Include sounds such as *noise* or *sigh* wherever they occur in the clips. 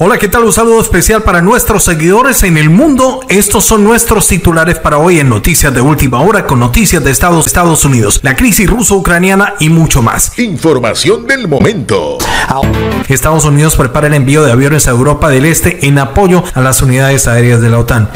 Hola, ¿qué tal? Un saludo especial para nuestros seguidores en el mundo. Estos son nuestros titulares para hoy en Noticias de Última Hora con noticias de Estados, Estados Unidos, la crisis ruso-ucraniana y mucho más. Información del momento. Estados Unidos prepara el envío de aviones a Europa del Este en apoyo a las unidades aéreas de la OTAN.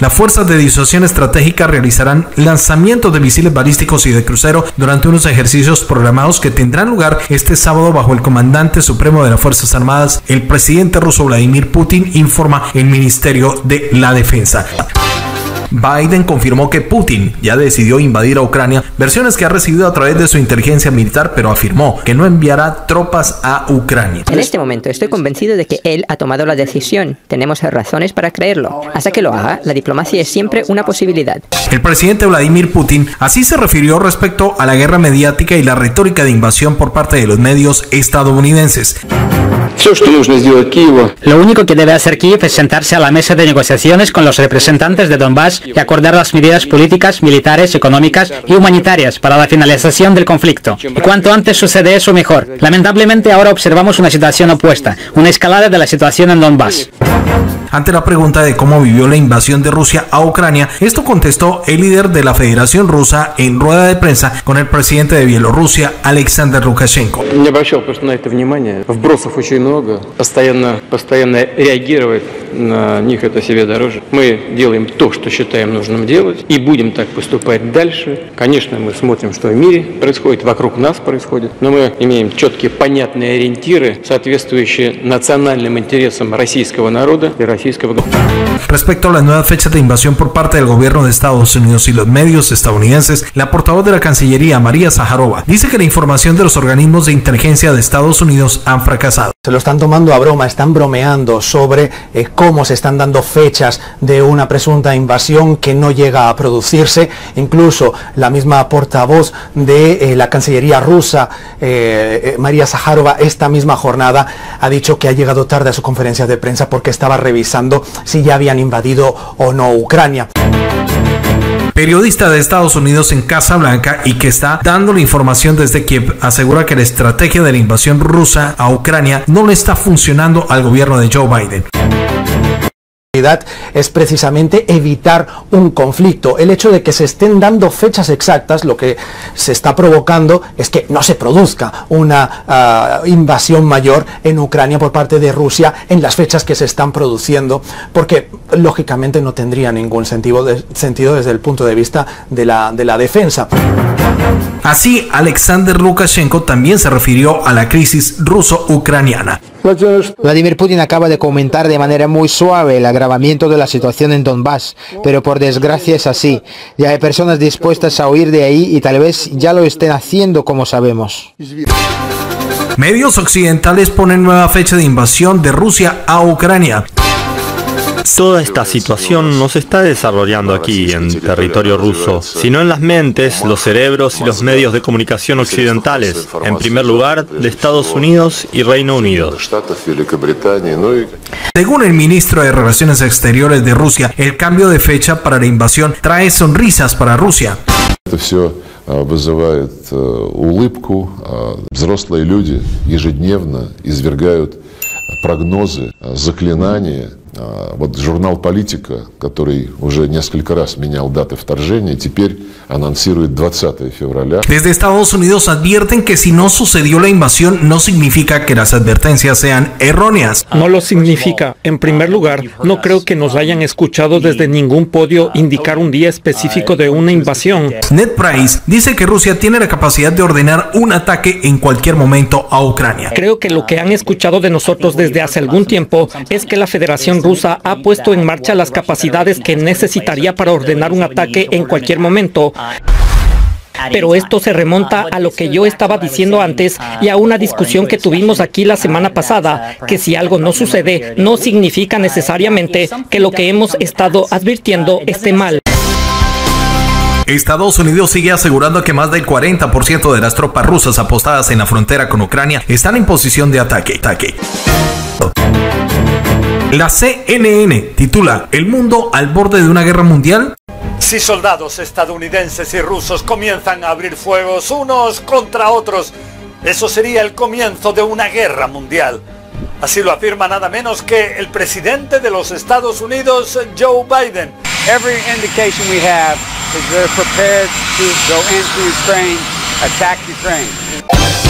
Las fuerzas de disuasión estratégica realizarán lanzamientos de misiles balísticos y de crucero durante unos ejercicios programados que tendrán lugar este sábado bajo el comandante supremo de las Fuerzas Armadas, el presidente ruso Vladimir Putin, informa el Ministerio de la Defensa. Biden confirmó que Putin ya decidió invadir a Ucrania, versiones que ha recibido a través de su inteligencia militar, pero afirmó que no enviará tropas a Ucrania. En este momento estoy convencido de que él ha tomado la decisión. Tenemos razones para creerlo. Hasta que lo haga, la diplomacia es siempre una posibilidad. El presidente Vladimir Putin así se refirió respecto a la guerra mediática y la retórica de invasión por parte de los medios estadounidenses. Lo único que debe hacer Kiev es sentarse a la mesa de negociaciones con los representantes de Donbass y acordar las medidas políticas, militares, económicas y humanitarias para la finalización del conflicto. Y cuanto antes sucede eso, mejor. Lamentablemente ahora observamos una situación opuesta, una escalada de la situación en Donbass. Ante la pregunta de cómo vivió la invasión de Rusia a Ucrania, esto contestó el líder de la Federación Rusa en rueda de prensa con el presidente de Bielorrusia, Alexander Lukashenko Не обращал просто на это внимания. Вбросов очень много. Постоянно, постоянно реагировать на них это себе дороже. Мы делаем то, что считаем нужным делать, и будем так поступать дальше. Конечно, мы смотрим, что в мире происходит, вокруг нас происходит, но мы имеем четкие, понятные ориентиры, соответствующие национальным интересам российского народа и российского Respecto a las nuevas fechas de invasión por parte del gobierno de Estados Unidos y los medios estadounidenses, la portavoz de la Cancillería, María Zaharova, dice que la información de los organismos de inteligencia de Estados Unidos han fracasado. Se lo están tomando a broma, están bromeando sobre eh, cómo se están dando fechas de una presunta invasión que no llega a producirse. Incluso la misma portavoz de eh, la Cancillería rusa, eh, María Zaharova, esta misma jornada ha dicho que ha llegado tarde a su conferencia de prensa porque estaba revisando si ya habían invadido o no Ucrania periodista de Estados Unidos en Casa Blanca y que está dando la información desde Kiev, asegura que la estrategia de la invasión rusa a Ucrania no le está funcionando al gobierno de Joe Biden es precisamente evitar un conflicto. El hecho de que se estén dando fechas exactas, lo que se está provocando es que no se produzca una ah, invasión mayor en Ucrania por parte de Rusia en las fechas que se están produciendo, porque lógicamente no tendría ningún sentido, desde el punto de vista de la, de la defensa. Así, Alexander Lukashenko también se refirió a la crisis ruso-ucraniana. Vladimir Putin acaba de comentar de manera muy suave el agravamiento de la situación en Donbass, pero por desgracia es así. Ya hay personas dispuestas a huir de ahí y tal vez ya lo estén haciendo como sabemos. Medios occidentales ponen nueva fecha de invasión de Rusia a Ucrania. Toda esta situación no se está desarrollando aquí, en territorio ruso, sino en las mentes, los cerebros y los medios de comunicación occidentales, en primer lugar de Estados Unidos y Reino Unido. Según el ministro de Relaciones Exteriores de Rusia, el cambio de fecha para la invasión trae sonrisas para Rusia. вызывает улыбку. Взрослые люди ежедневно извергают прогнозы, заклинания, Вот журнал «Политика», который уже несколько раз менял даты вторжения, теперь anunció 20 febrero. Desde Estados Unidos advierten que si no sucedió la invasión no significa que las advertencias sean erróneas. No lo significa. En primer lugar, no creo que nos hayan escuchado desde ningún podio indicar un día específico de una invasión. Ned Price dice que Rusia tiene la capacidad de ordenar un ataque en cualquier momento a Ucrania. Creo que lo que han escuchado de nosotros desde hace algún tiempo es que la Federación rusa ha puesto en marcha las capacidades que necesitaría para ordenar un ataque en cualquier momento. Pero esto se remonta a lo que yo estaba diciendo antes y a una discusión que tuvimos aquí la semana pasada, que si algo no sucede, no significa necesariamente que lo que hemos estado advirtiendo esté mal. Estados Unidos sigue asegurando que más del 40% de las tropas rusas apostadas en la frontera con Ucrania están en posición de ataque. ataque. La CNN titula El mundo al borde de una guerra mundial. Si soldados estadounidenses y rusos comienzan a abrir fuegos unos contra otros, eso sería el comienzo de una guerra mundial. Así lo afirma nada menos que el presidente de los Estados Unidos, Joe Biden. Every indication we have is they're prepared to go into Ukraine, attack Ukraine.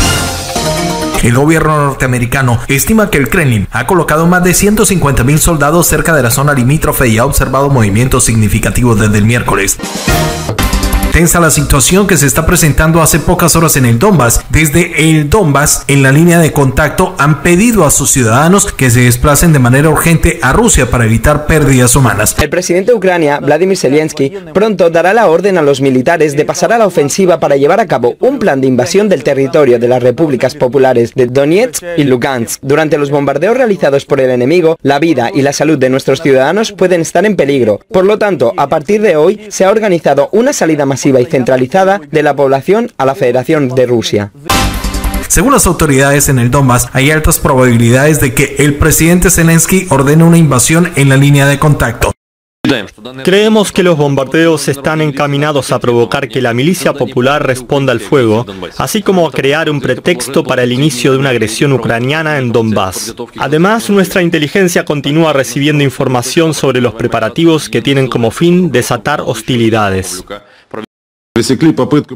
El gobierno norteamericano estima que el Kremlin ha colocado más de 150 mil soldados cerca de la zona limítrofe y ha observado movimientos significativos desde el miércoles tensa la situación que se está presentando hace pocas horas en el Donbass. Desde el Donbass, en la línea de contacto, han pedido a sus ciudadanos que se desplacen de manera urgente a Rusia para evitar pérdidas humanas. El presidente de Ucrania, Vladimir Zelensky, pronto dará la orden a los militares de pasar a la ofensiva para llevar a cabo un plan de invasión del territorio de las repúblicas populares de Donetsk y Lugansk. Durante los bombardeos realizados por el enemigo, la vida y la salud de nuestros ciudadanos pueden estar en peligro. Por lo tanto, a partir de hoy se ha organizado una salida masiva y centralizada de la población a la Federación de Rusia. Según las autoridades en el Donbass, hay altas probabilidades de que el presidente Zelensky ordene una invasión en la línea de contacto. Creemos que los bombardeos están encaminados a provocar que la milicia popular responda al fuego, así como a crear un pretexto para el inicio de una agresión ucraniana en Donbass. Además, nuestra inteligencia continúa recibiendo información sobre los preparativos que tienen como fin desatar hostilidades.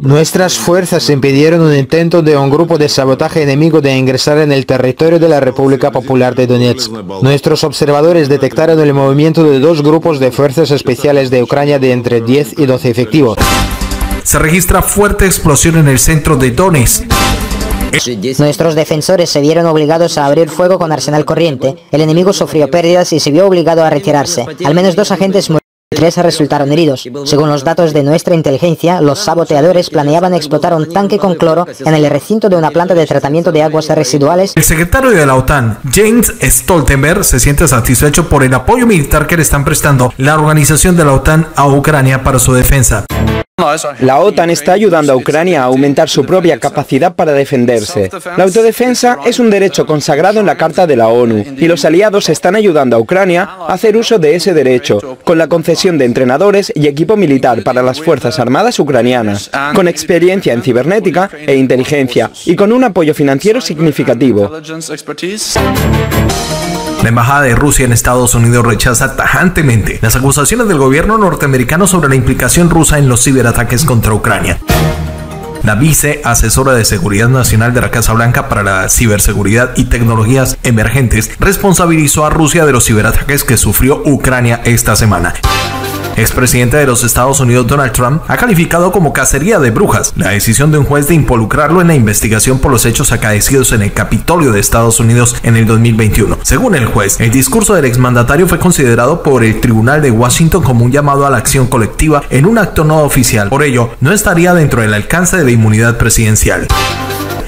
Nuestras fuerzas impidieron un intento de un grupo de sabotaje enemigo de ingresar en el territorio de la República Popular de Donetsk. Nuestros observadores detectaron el movimiento de dos grupos de fuerzas especiales de Ucrania de entre 10 y 12 efectivos. Se registra fuerte explosión en el centro de Donetsk. Nuestros defensores se vieron obligados a abrir fuego con arsenal corriente. El enemigo sufrió pérdidas y se vio obligado a retirarse. Al menos dos agentes murieron. Tres resultaron heridos. Según los datos de nuestra inteligencia, los saboteadores planeaban explotar un tanque con cloro en el recinto de una planta de tratamiento de aguas residuales. El secretario de la OTAN, James Stoltenberg, se siente satisfecho por el apoyo militar que le están prestando la organización de la OTAN a Ucrania para su defensa. La OTAN está ayudando a Ucrania a aumentar su propia capacidad para defenderse. La autodefensa es un derecho consagrado en la Carta de la ONU y los aliados están ayudando a Ucrania a hacer uso de ese derecho, con la concesión de entrenadores y equipo militar para las Fuerzas Armadas ucranianas, con experiencia en cibernética e inteligencia y con un apoyo financiero significativo. La Embajada de Rusia en Estados Unidos rechaza tajantemente las acusaciones del gobierno norteamericano sobre la implicación rusa en los ciberataques contra Ucrania. La vice asesora de Seguridad Nacional de la Casa Blanca para la Ciberseguridad y Tecnologías Emergentes responsabilizó a Rusia de los ciberataques que sufrió Ucrania esta semana expresidente de los Estados Unidos Donald Trump ha calificado como cacería de brujas la decisión de un juez de involucrarlo en la investigación por los hechos acaecidos en el Capitolio de Estados Unidos en el 2021. Según el juez, el discurso del exmandatario fue considerado por el Tribunal de Washington como un llamado a la acción colectiva en un acto no oficial. Por ello, no estaría dentro del alcance de la inmunidad presidencial.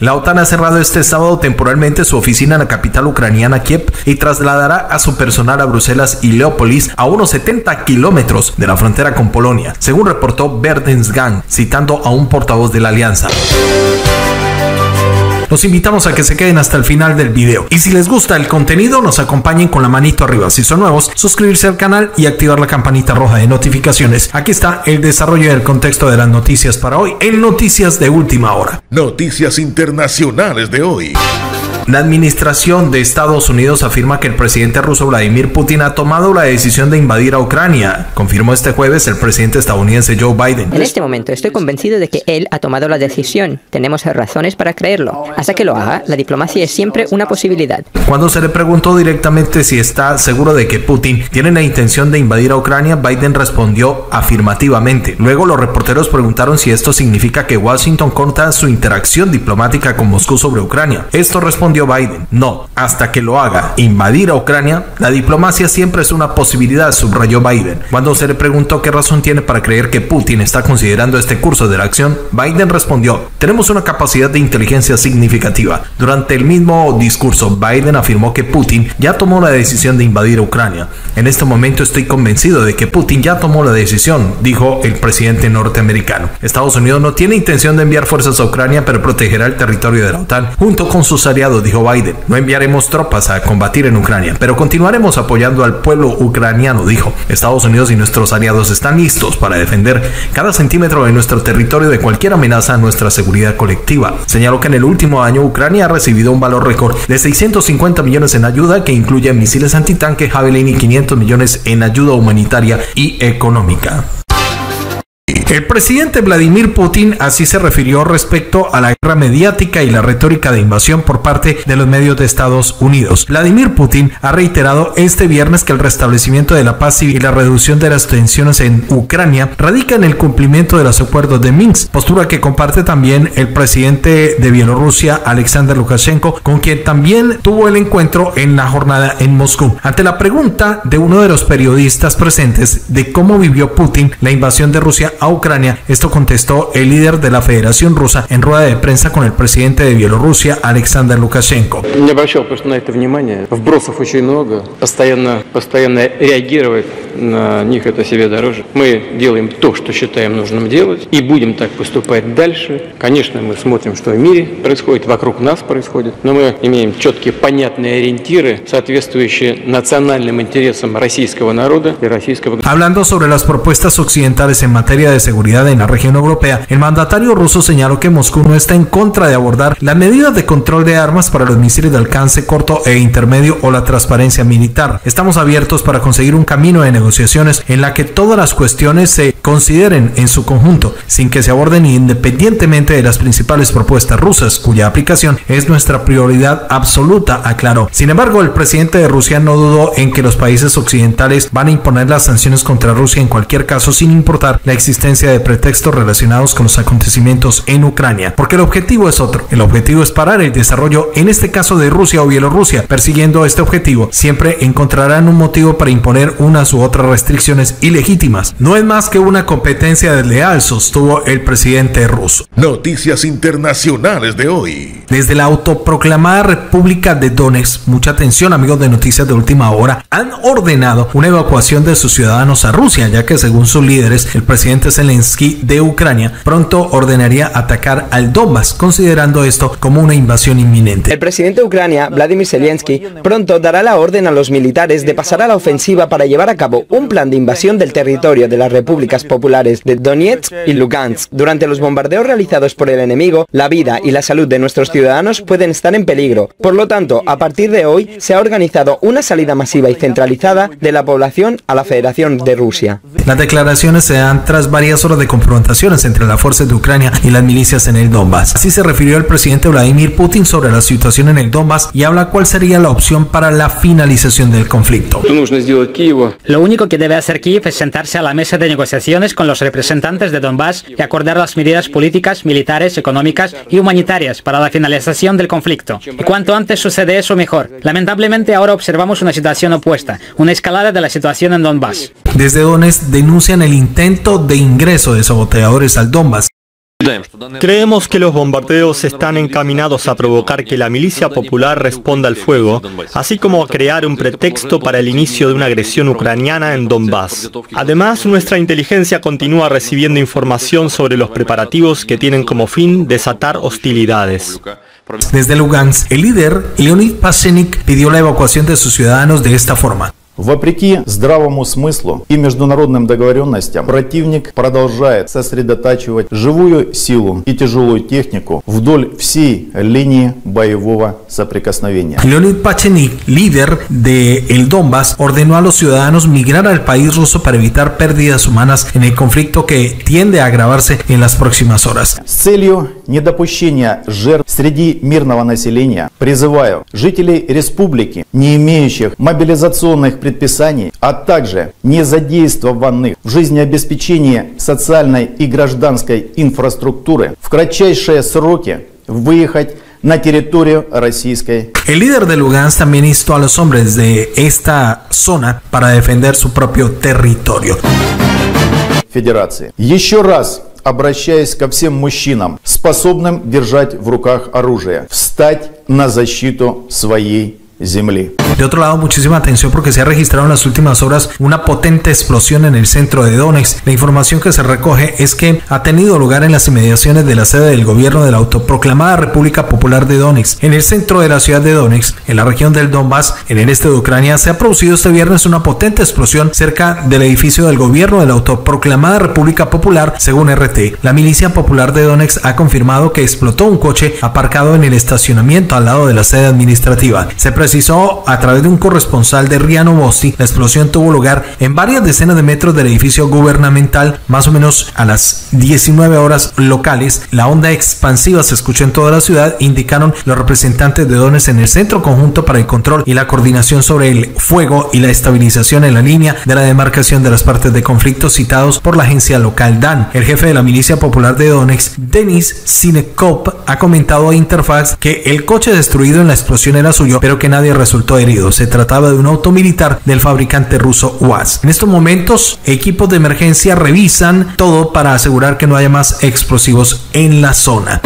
La OTAN ha cerrado este sábado temporalmente su oficina en la capital ucraniana Kiev y trasladará a su personal a Bruselas y Leópolis a unos 70 kilómetros de la frontera con Polonia, según reportó Bertensgang, citando a un portavoz de la alianza. Los invitamos a que se queden hasta el final del video. Y si les gusta el contenido, nos acompañen con la manito arriba. Si son nuevos, suscribirse al canal y activar la campanita roja de notificaciones. Aquí está el desarrollo del contexto de las noticias para hoy en Noticias de Última Hora. Noticias internacionales de hoy. La administración de Estados Unidos afirma que el presidente ruso Vladimir Putin ha tomado la decisión de invadir a Ucrania, confirmó este jueves el presidente estadounidense Joe Biden. En este momento estoy convencido de que él ha tomado la decisión. Tenemos razones para creerlo. Hasta que lo haga, la diplomacia es siempre una posibilidad. Cuando se le preguntó directamente si está seguro de que Putin tiene la intención de invadir a Ucrania, Biden respondió afirmativamente. Luego los reporteros preguntaron si esto significa que Washington corta su interacción diplomática con Moscú sobre Ucrania. Esto respondió Biden. No, hasta que lo haga, invadir a Ucrania, la diplomacia siempre es una posibilidad, subrayó Biden. Cuando se le preguntó qué razón tiene para creer que Putin está considerando este curso de la acción, Biden respondió, tenemos una capacidad de inteligencia significativa. Durante el mismo discurso, Biden afirmó que Putin ya tomó la decisión de invadir Ucrania. En este momento estoy convencido de que Putin ya tomó la decisión, dijo el presidente norteamericano. Estados Unidos no tiene intención de enviar fuerzas a Ucrania, pero protegerá el territorio de la OTAN junto con sus aliados dijo Biden. No enviaremos tropas a combatir en Ucrania, pero continuaremos apoyando al pueblo ucraniano, dijo. Estados Unidos y nuestros aliados están listos para defender cada centímetro de nuestro territorio de cualquier amenaza a nuestra seguridad colectiva. Señaló que en el último año Ucrania ha recibido un valor récord de 650 millones en ayuda que incluye misiles antitanque Javelin y 500 millones en ayuda humanitaria y económica. El presidente Vladimir Putin así se refirió respecto a la guerra mediática y la retórica de invasión por parte de los medios de Estados Unidos. Vladimir Putin ha reiterado este viernes que el restablecimiento de la paz y la reducción de las tensiones en Ucrania radica en el cumplimiento de los acuerdos de Minsk, postura que comparte también el presidente de Bielorrusia, Alexander Lukashenko, con quien también tuvo el encuentro en la jornada en Moscú. Ante la pregunta de uno de los periodistas presentes de cómo vivió Putin la invasión de Rusia a Ucrania. Esto contestó el líder de la Federación Rusa en rueda de prensa con el presidente de Bielorrusia, Alexander Lukashenko. Не обращал просто на это внимание. Вбросов очень много. Постоянно, постоянно реагировать на них это себе дороже. Мы делаем то, что считаем нужным делать, и будем так поступать дальше. Конечно, мы смотрим, что в мире происходит, вокруг нас происходит, но мы имеем четкие, понятные ориентиры, соответствующие национальным интересам российского народа и российского Hablando sobre las propuestas occidentales en materia de seguridad en la región europea, el mandatario ruso señaló que Moscú no está en contra de abordar las medidas de control de armas para los misiles de alcance corto e intermedio o la transparencia militar. Estamos abiertos para conseguir un camino de negociaciones en la que todas las cuestiones se consideren en su conjunto, sin que se aborden independientemente de las principales propuestas rusas, cuya aplicación es nuestra prioridad absoluta, aclaró. Sin embargo, el presidente de Rusia no dudó en que los países occidentales van a imponer las sanciones contra Rusia en cualquier caso sin importar la existencia de pretextos relacionados con los acontecimientos en Ucrania, porque el objetivo es otro. El objetivo es parar el desarrollo, en este caso de Rusia o Bielorrusia. Persiguiendo este objetivo, siempre encontrarán un motivo para imponer unas u otras restricciones ilegítimas. No es más que una competencia desleal, sostuvo el presidente ruso. Noticias internacionales de hoy. Desde la autoproclamada República de Donetsk, mucha atención amigos de Noticias de Última Hora, han ordenado una evacuación de sus ciudadanos a Rusia, ya que según sus líderes, el presidente Zelensky de Ucrania pronto ordenaría atacar al Donbass, considerando esto como una invasión inminente. El presidente de Ucrania, Vladimir Zelensky, pronto dará la orden a los militares de pasar a la ofensiva para llevar a cabo un plan de invasión del territorio de las repúblicas populares de Donetsk y Lugansk. Durante los bombardeos realizados por el enemigo, la vida y la salud de nuestros ciudadanos pueden estar en peligro. Por lo tanto, a partir de hoy se ha organizado una salida masiva y centralizada de la población a la Federación de Rusia. Las declaraciones se dan tras varias horas de confrontaciones entre las fuerzas de Ucrania y las milicias en el Donbass. Así se refirió el presidente Vladimir Putin sobre la situación en el Donbass y habla cuál sería la opción para la finalización del conflicto. Lo único que debe hacer Kiev es sentarse a la mesa de negociaciones con los representantes de Donbass y acordar las medidas políticas, militares, económicas y humanitarias para la finalización del conflicto. Y cuanto antes sucede eso, mejor. Lamentablemente ahora observamos una situación opuesta, una escalada de la situación en Donbass. Desde Donetsk denuncian el intento de ingreso de saboteadores al Donbass. Creemos que los bombardeos están encaminados a provocar que la milicia popular responda al fuego, así como a crear un pretexto para el inicio de una agresión ucraniana en Donbass. Además, nuestra inteligencia continúa recibiendo información sobre los preparativos que tienen como fin desatar hostilidades. Desde Lugansk, el líder Leonid Pasenik pidió la evacuación de sus ciudadanos de esta forma. Вопреки здравому смыслу и международным договоренностям, противник продолжает сосредотачивать живую силу и тяжелую технику вдоль всей линии боевого соприкосновения. Leonid Pachenik, líder de el Donbass, ordenó a los ciudadanos migrar al país ruso para evitar pérdidas humanas en el conflicto que tiende a agravarse en las próximas horas. С целью недопущения жертв среди мирного населения призываю жителей республики, не имеющих мобилизационных предписаний, а также не задействованных в жизнеобеспечении социальной и гражданской инфраструктуры в кратчайшие сроки выехать на территорию Российской El líder de Lugansk también instó a los hombres de esta zona para defender su propio territorio. Федерации. Еще раз обращаясь ко всем мужчинам, способным держать в руках оружие, встать на защиту своей земли. De otro lado, muchísima atención porque se ha registrado en las últimas horas una potente explosión en el centro de Donetsk. La información que se recoge es que ha tenido lugar en las inmediaciones de la sede del gobierno de la autoproclamada República Popular de Donetsk. En el centro de la ciudad de Donetsk, en la región del Donbass, en el este de Ucrania, se ha producido este viernes una potente explosión cerca del edificio del gobierno de la autoproclamada República Popular, según RT. La milicia popular de Donetsk ha confirmado que explotó un coche aparcado en el estacionamiento al lado de la sede administrativa. Se precisó a través de un corresponsal de RIA Novosti, la explosión tuvo lugar en varias decenas de metros del edificio gubernamental, más o menos a las 19 horas locales. La onda expansiva se escuchó en toda la ciudad, indicaron los representantes de Donetsk en el Centro Conjunto para el Control y la Coordinación sobre el Fuego y la Estabilización en la línea de la demarcación de las partes de conflicto citados por la agencia local DAN. El jefe de la milicia popular de Donetsk, Denis Sinekop, ha comentado a Interfax que el coche destruido en la explosión era suyo, pero que nadie resultó herido. Se trataba de un auto militar del fabricante ruso UAZ. En estos momentos, equipos de emergencia revisan todo para asegurar que no haya más explosivos en la zona.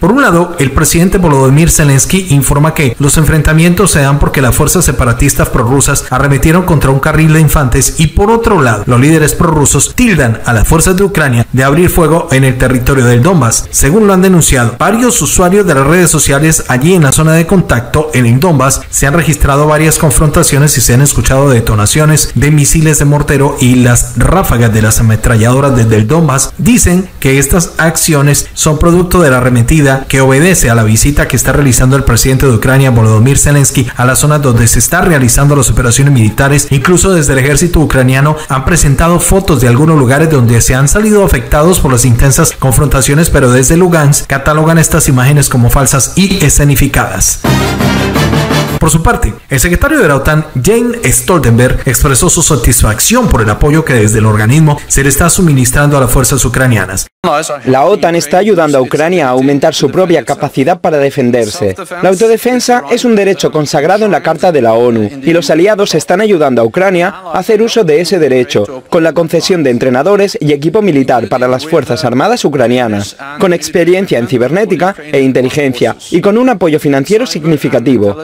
Por un lado, el presidente Volodymyr Zelensky informa que los enfrentamientos se dan porque las fuerzas separatistas prorrusas arremetieron contra un carril de infantes y por otro lado, los líderes prorrusos tildan a las fuerzas de Ucrania de abrir fuego en el territorio del Donbass. Según lo han denunciado varios usuarios de las redes sociales allí en la zona de contacto en el Donbass, se han registrado varias confrontaciones y se han escuchado detonaciones de misiles de mortero y las ráfagas de las ametralladoras desde el Donbass. Dicen que estas acciones son producto de la arremetida que obedece a la visita que está realizando el presidente de Ucrania, Volodymyr Zelensky, a la zona donde se están realizando las operaciones militares. Incluso desde el ejército ucraniano han presentado fotos de algunos lugares donde se han salido afectados por las intensas confrontaciones, pero desde Lugansk catalogan estas imágenes como falsas y escenificadas. Por su parte, el secretario de la OTAN, Jane Stoltenberg, expresó su satisfacción por el apoyo que desde el organismo se le está suministrando a las fuerzas ucranianas. La OTAN está ayudando a Ucrania a aumentar su propia capacidad para defenderse. La autodefensa es un derecho consagrado en la Carta de la ONU y los aliados están ayudando a Ucrania a hacer uso de ese derecho, con la concesión de entrenadores y equipo militar para las Fuerzas Armadas ucranianas, con experiencia en cibernética e inteligencia y con un apoyo financiero significativo.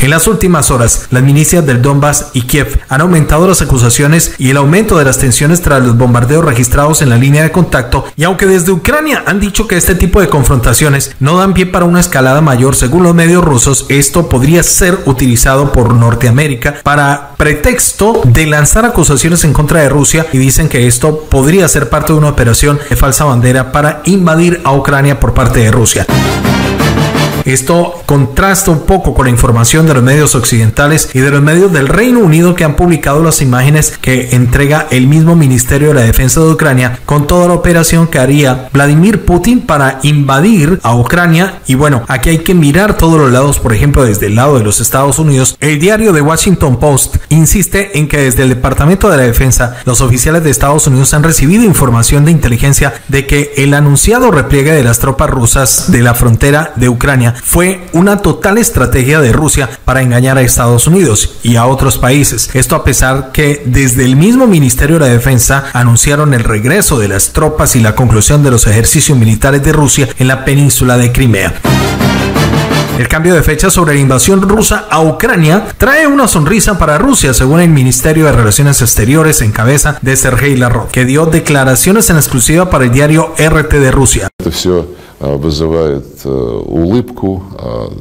En las últimas horas, las milicias del Donbass y Kiev han aumentado las acusaciones y el aumento de las tensiones tras los bombardeos registrados en la línea de contacto y aunque desde Ucrania han dicho que este tipo de confrontaciones no dan pie para una escalada mayor según los medios rusos, esto podría ser utilizado por Norteamérica para pretexto de lanzar acusaciones en contra de Rusia y dicen que esto podría ser parte de una operación de falsa bandera para invadir a Ucrania por parte de Rusia. Esto contrasta un poco con la información de los medios occidentales y de los medios del Reino Unido que han publicado las imágenes que entrega el mismo Ministerio de la Defensa de Ucrania con toda la operación que haría Vladimir Putin para invadir a Ucrania. Y bueno, aquí hay que mirar todos los lados, por ejemplo, desde el lado de los Estados Unidos. El diario The Washington Post insiste en que desde el Departamento de la Defensa, los oficiales de Estados Unidos han recibido información de inteligencia de que el anunciado repliegue de las tropas rusas de la frontera de Ucrania fue una total estrategia de Rusia para engañar a Estados Unidos y a otros países. Esto a pesar que desde el mismo Ministerio de la Defensa anunciaron el regreso de las tropas y la conclusión de los ejercicios militares de Rusia en la península de Crimea. El cambio de fecha sobre la invasión rusa a Ucrania trae una sonrisa para Rusia, según el Ministerio de Relaciones Exteriores en cabeza de Sergei Lavrov, que dio declaraciones en exclusiva para el diario RT de Rusia. Вызывает улыбку.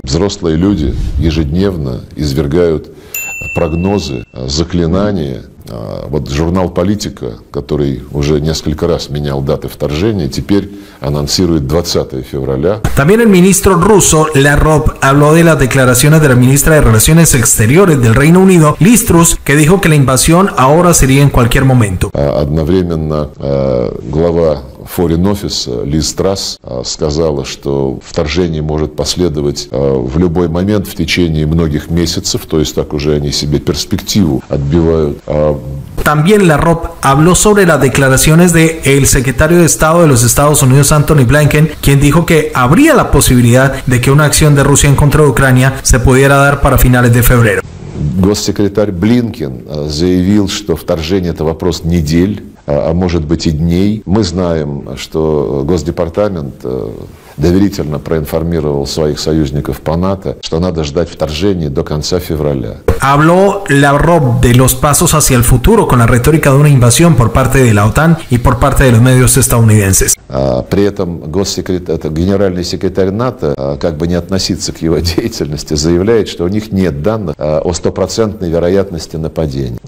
Взрослые люди ежедневно извергают прогнозы, заклинания. Вот журнал «Политика», который уже несколько раз менял даты вторжения, теперь anuncióel 20 febrero. También el ministro ruso Lavrov habló de las declaraciones de la ministra de Relaciones Exteriores del Reino Unido, Liz Truss, que dijo que la invasión ahora sería en cualquier momento. Одновременно глава Foreign Office Лиз Трасс сказала, что вторжение может последовать в любой момент в течение многих месяцев, то есть так уже они себе перспективу отбивают. También la ROP habló sobre las declaraciones del el secretario de Estado de los Estados Unidos, Anthony Blinken, quien dijo que habría la posibilidad de que una acción de Rusia en contra de Ucrania se pudiera dar para finales de febrero. Госсекретарь Блинкен заявил, что вторжение – это вопрос недель, а может быть и дней. Мы знаем, что Госдепартамент доверительно проинформировал своих союзников по НАТО, что надо ждать вторжения до конца февраля. Habló Lavrov de los pasos hacia el futuro con la retórica de una invasión por parte de la OTAN y por parte de los medios estadounidenses. При этом госсекретарь, генеральный секретарь НАТО, как бы не относиться к его *laughs* деятельности, заявляет, что у них нет данных о стопроцентной вероятности нападения.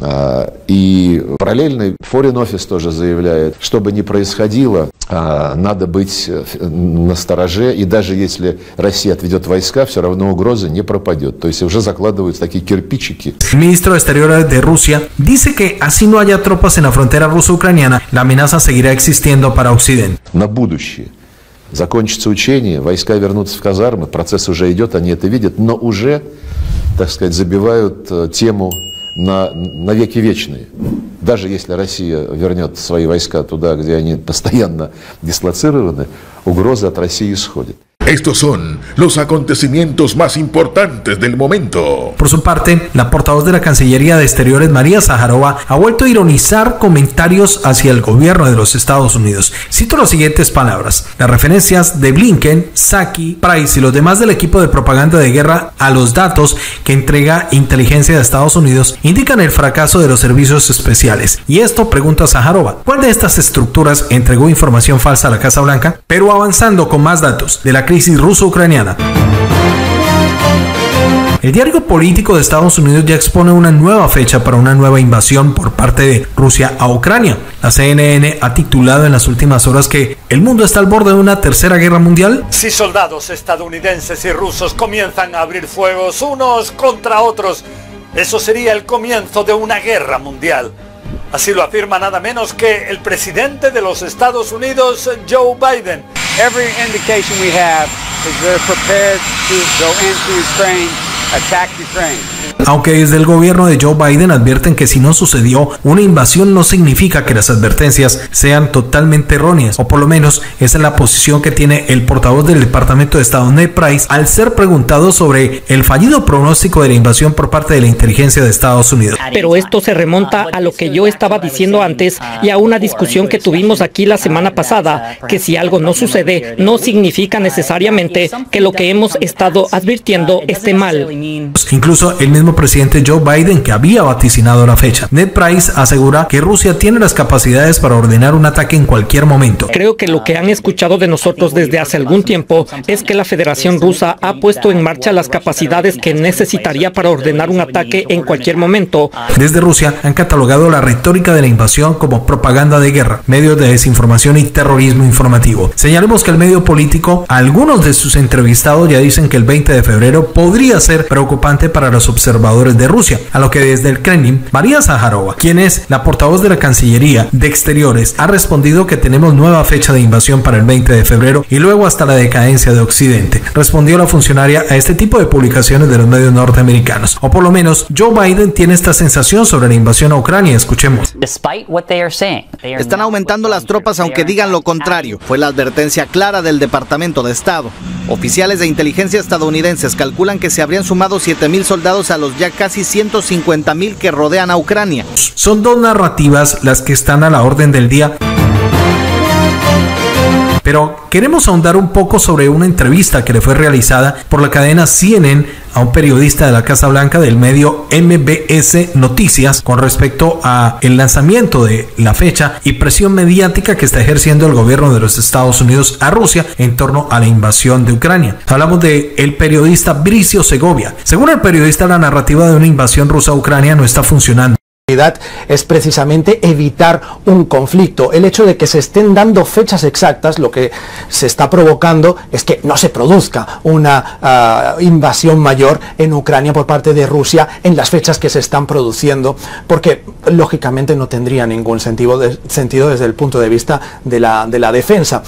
И параллельный Foreign Office тоже заявляет, что бы ни происходило, надо быть на стороже, и даже если Россия отведет войска, все равно угроза не пропадет. То есть уже закладываются такие кирпичики. De Exteriores de Rusia dice que así no haya tropas en la frontera ruso-ucraniana, la amenaza seguirá existiendo para Occidente. На будущее. Закончится учение, войска вернутся в казармы, процесс уже идет, они это видят, но уже, так сказать, забивают тему на, на веки вечные. Даже если Россия вернет свои войска туда, где они постоянно дислоцированы, угроза от России исходит. Estos son los acontecimientos más importantes del momento. Por su parte, la portavoz de la Cancillería de Exteriores, María Zaharova, ha vuelto a ironizar comentarios hacia el gobierno de los Estados Unidos. Cito las siguientes palabras. Las referencias de Blinken, Saki, Price y los demás del equipo de propaganda de guerra a los datos que entrega inteligencia de Estados Unidos indican el fracaso de los servicios especiales. Y esto pregunta Zaharova, ¿cuál de estas estructuras entregó información falsa a la Casa Blanca? Pero avanzando con más datos de la crisis El diario político de Estados Unidos ya expone una nueva fecha para una nueva invasión por parte de Rusia a Ucrania. La CNN ha titulado en las últimas horas que el mundo está al borde de una tercera guerra mundial. Si soldados estadounidenses y rusos comienzan a abrir fuegos unos contra otros, eso sería el comienzo de una guerra mundial. Así lo afirma nada menos que el presidente de los Estados Unidos, Joe Biden. Every indication we have is they're prepared to go into Ukraine. Aunque desde el gobierno de Joe Biden advierten que si no sucedió una invasión no significa que las advertencias sean totalmente erróneas, o por lo menos esa es la posición que tiene el portavoz del Departamento de Estado Ned Price al ser preguntado sobre el fallido pronóstico de la invasión por parte de la inteligencia de Estados Unidos. Pero esto se remonta a lo que yo estaba diciendo antes y a una discusión que tuvimos aquí la semana pasada, que si algo no sucede no significa necesariamente que lo que hemos estado advirtiendo esté mal. Incluso el mismo presidente Joe Biden que había vaticinado la fecha. Ned Price asegura que Rusia tiene las capacidades para ordenar un ataque en cualquier momento. Creo que lo que han escuchado de nosotros desde hace algún tiempo es que la Federación Rusa ha puesto en marcha las capacidades que necesitaría para ordenar un ataque en cualquier momento. Desde Rusia han catalogado la retórica de la invasión como propaganda de guerra, medios de desinformación y terrorismo informativo. Señalemos que el medio político, algunos de sus entrevistados ya dicen que el 20 de febrero podría ser preocupante para los observadores de Rusia, a lo que desde el Kremlin, María Zaharova, quien es la portavoz de la Cancillería de Exteriores, ha respondido que tenemos nueva fecha de invasión para el 20 de febrero y luego hasta la decadencia de Occidente. Respondió la funcionaria a este tipo de publicaciones de los medios norteamericanos, o por lo menos Joe Biden tiene esta sensación sobre la invasión a Ucrania. Escuchemos. Están aumentando las tropas aunque digan lo contrario. Fue la advertencia clara del Departamento de Estado. Oficiales de inteligencia estadounidenses calculan que se habrían sumado 7.000 soldados a los ya casi 150.000 que rodean a Ucrania. Son dos narrativas las que están a la orden del día. Pero queremos ahondar un poco sobre una entrevista que le fue realizada por la cadena CNN a un periodista de la Casa Blanca del medio MBS Noticias con respecto a el lanzamiento de la fecha y presión mediática que está ejerciendo el gobierno de los Estados Unidos a Rusia en torno a la invasión de Ucrania. Hablamos de el periodista Bricio Segovia. Según el periodista, la narrativa de una invasión rusa a Ucrania no está funcionando es precisamente evitar un conflicto. El hecho de que se estén dando fechas exactas, lo que se está provocando es que no se produzca una uh, invasión mayor en Ucrania por parte de Rusia en las fechas que se están produciendo, porque lógicamente no tendría ningún sentido, de, sentido desde el punto de vista de la defensa.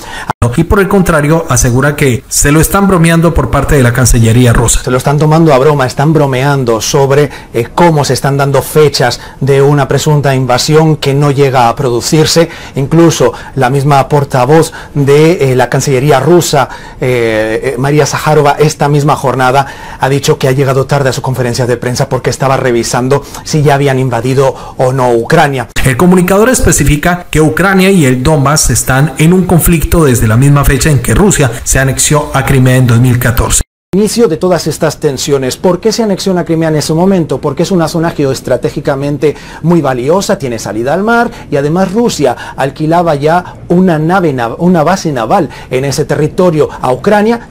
Y por el contrario, asegura que se lo están bromeando por parte de la Cancillería rusa. Se lo están tomando a broma, están bromeando sobre eh, cómo se están dando fechas de una presunta invasión que no llega a producirse. Incluso la misma portavoz de eh, la Cancillería rusa, eh, María Zaharova, esta misma jornada ha dicho que ha llegado tarde a su conferencia de prensa porque estaba revisando si ya habían invadido o no Ucrania. El comunicador especifica que Ucrania y el Donbass están en un conflicto desde la la misma fecha en que Rusia se anexió a Crimea en 2014 inicio de todas estas tensiones. ¿Por qué se anexiona Crimea en ese momento? Porque es una zona geoestratégicamente muy valiosa, tiene salida al mar y además Rusia alquilaba ya una nave, una base naval en ese territorio a Ucrania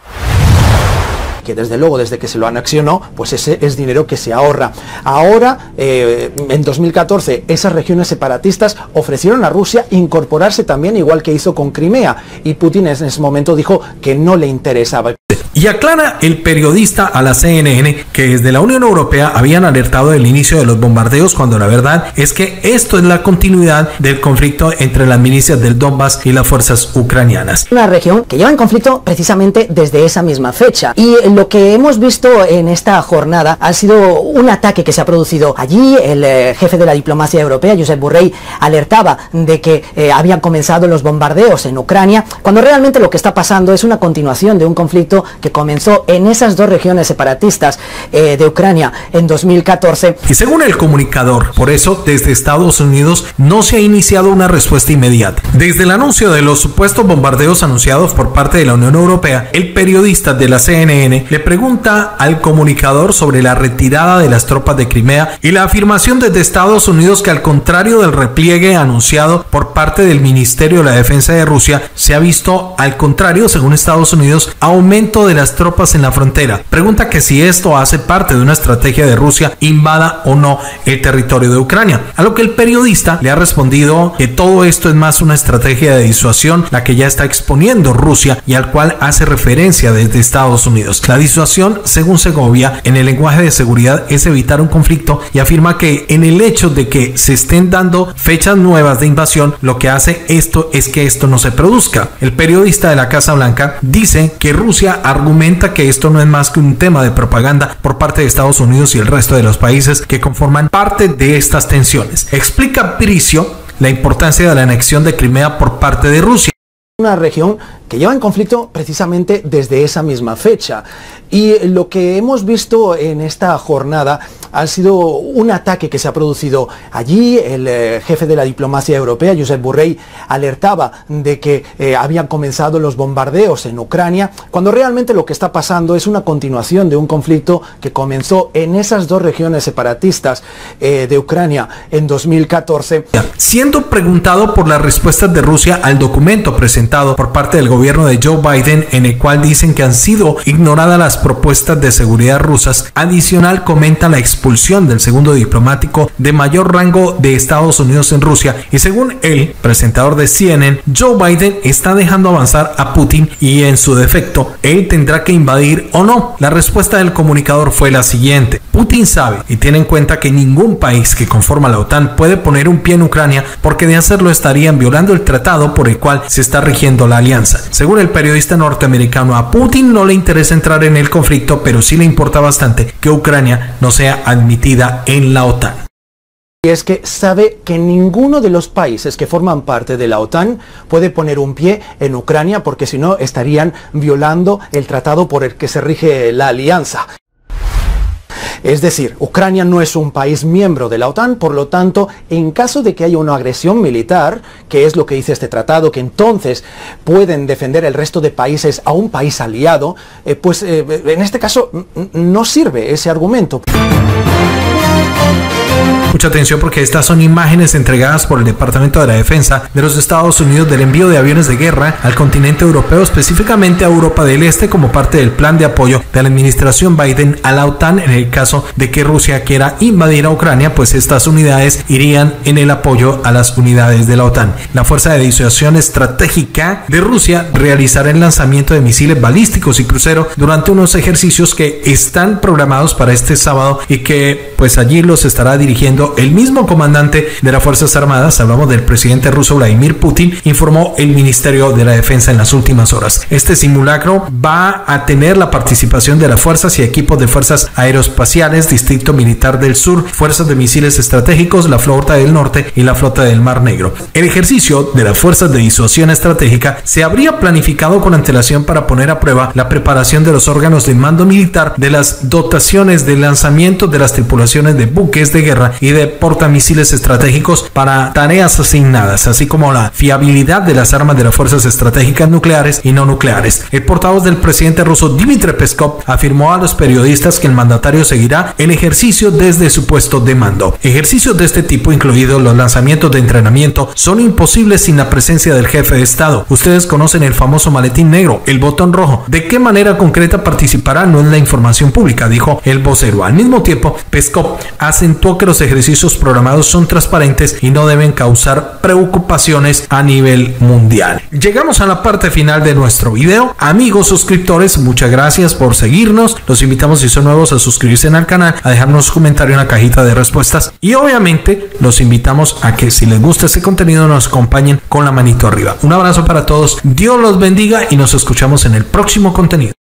que desde luego desde que se lo anexionó, pues ese es dinero que se ahorra. Ahora, eh, en 2014, esas regiones separatistas ofrecieron a Rusia incorporarse también, igual que hizo con Crimea, y Putin en ese momento dijo que no le interesaba. Y aclara el periodista a la CNN que desde la Unión Europea habían alertado del inicio de los bombardeos cuando la verdad es que esto es la continuidad del conflicto entre las milicias del Donbass y las fuerzas ucranianas. Una región que lleva en conflicto precisamente desde esa misma fecha. Y lo que hemos visto en esta jornada ha sido un ataque que se ha producido allí. El eh, jefe de la diplomacia europea, Josep Borrell, alertaba de que eh, habían comenzado los bombardeos en Ucrania, cuando realmente lo que está pasando es una continuación de un conflicto comenzó en esas dos regiones separatistas eh, de Ucrania en 2014. Y según el comunicador, por eso desde Estados Unidos no se ha iniciado una respuesta inmediata. Desde el anuncio de los supuestos bombardeos anunciados por parte de la Unión Europea, el periodista de la CNN le pregunta al comunicador sobre la retirada de las tropas de Crimea y la afirmación desde Estados Unidos que al contrario del repliegue anunciado por parte del Ministerio de la Defensa de Rusia, se ha visto al contrario, según Estados Unidos, aumento de las tropas en la frontera. Pregunta que si esto hace parte de una estrategia de Rusia invada o no el territorio de Ucrania. A lo que el periodista le ha respondido que todo esto es más una estrategia de disuasión, la que ya está exponiendo Rusia y al cual hace referencia desde Estados Unidos. La disuasión, según Segovia, en el lenguaje de seguridad es evitar un conflicto y afirma que en el hecho de que se estén dando fechas nuevas de invasión, lo que hace esto es que esto no se produzca. El periodista de la Casa Blanca dice que Rusia ha argumenta que esto no es más que un tema de propaganda por parte de Estados Unidos y el resto de los países que conforman parte de estas tensiones. Explica Bricio la importancia de la anexión de Crimea por parte de Rusia. Una región que lleva en conflicto precisamente desde esa misma fecha. Y lo que hemos visto en esta jornada ha sido un ataque que se ha producido allí. El eh, jefe de la diplomacia europea, Josep Borrell, alertaba de que eh, habían comenzado los bombardeos en Ucrania, cuando realmente lo que está pasando es una continuación de un conflicto que comenzó en esas dos regiones separatistas eh, de Ucrania en 2014. Siendo preguntado por las respuestas de Rusia al documento presentado por parte del gobierno de Joe Biden, en el cual dicen que han sido ignoradas las propuestas de seguridad rusas, adicional comenta la expulsión del segundo diplomático de mayor rango de Estados Unidos en Rusia y según el presentador de CNN, Joe Biden está dejando avanzar a Putin y en su defecto, él tendrá que invadir o no. La respuesta del comunicador fue la siguiente. Putin sabe y tiene en cuenta que ningún país que conforma la OTAN puede poner un pie en Ucrania porque de hacerlo estarían violando el tratado por el cual se está rigiendo la alianza. Según el periodista norteamericano, a Putin no le interesa entrar en el conflicto, pero sí le importa bastante que Ucrania no sea admitida en la OTAN. Y es que sabe que ninguno de los países que forman parte de la OTAN puede poner un pie en Ucrania porque si no estarían violando el tratado por el que se rige la alianza. Es decir, Ucrania no es un país miembro de la OTAN, por lo tanto, en caso de que haya una agresión militar, que es lo que dice este tratado, que entonces pueden defender el resto de países a un país aliado, eh, pues eh, en este caso no sirve ese argumento. Mucha atención porque estas son imágenes entregadas por el Departamento de la Defensa de los Estados Unidos del envío de aviones de guerra al continente europeo, específicamente a Europa del Este, como parte del plan de apoyo de la administración Biden a la OTAN en el caso de que Rusia quiera invadir a Ucrania, pues estas unidades irían en el apoyo a las unidades de la OTAN. La Fuerza de Disuasión Estratégica de Rusia realizará el lanzamiento de misiles balísticos y crucero durante unos ejercicios que están programados para este sábado y que pues allí los estará dirigiendo el mismo comandante de las Fuerzas Armadas, hablamos del presidente ruso Vladimir Putin, informó el Ministerio de la Defensa en las últimas horas. Este simulacro va a tener la participación de las fuerzas y equipos de fuerzas aeroespaciales, Distrito Militar del Sur, Fuerzas de Misiles Estratégicos, la Flota del Norte y la Flota del Mar Negro. El ejercicio de las fuerzas de disuasión estratégica se habría planificado con antelación para poner a prueba la preparación de los órganos de mando militar de las dotaciones de lanzamiento de las tripulaciones de buques de guerra y de portamisiles estratégicos para tareas asignadas, así como la fiabilidad de las armas de las fuerzas estratégicas nucleares y no nucleares. El portavoz del presidente ruso Dmitry Peskov afirmó a los periodistas que el mandatario seguirá el ejercicio desde su puesto de mando. Ejercicios de este tipo, incluidos los lanzamientos de entrenamiento, son imposibles sin la presencia del jefe de Estado. Ustedes conocen el famoso maletín negro, el botón rojo. ¿De qué manera concreta participará? No en la información pública, dijo el vocero. Al mismo tiempo, Peskov acentuó que los ejercicios programados son transparentes y no deben causar preocupaciones a nivel mundial. Llegamos a la parte final de nuestro video. Amigos suscriptores, muchas gracias por seguirnos. Los invitamos si son nuevos a suscribirse al canal, a dejarnos comentario en la cajita de respuestas y obviamente los invitamos a que si les gusta este contenido nos acompañen con la manito arriba. Un abrazo para todos, Dios los bendiga y nos escuchamos en el próximo contenido.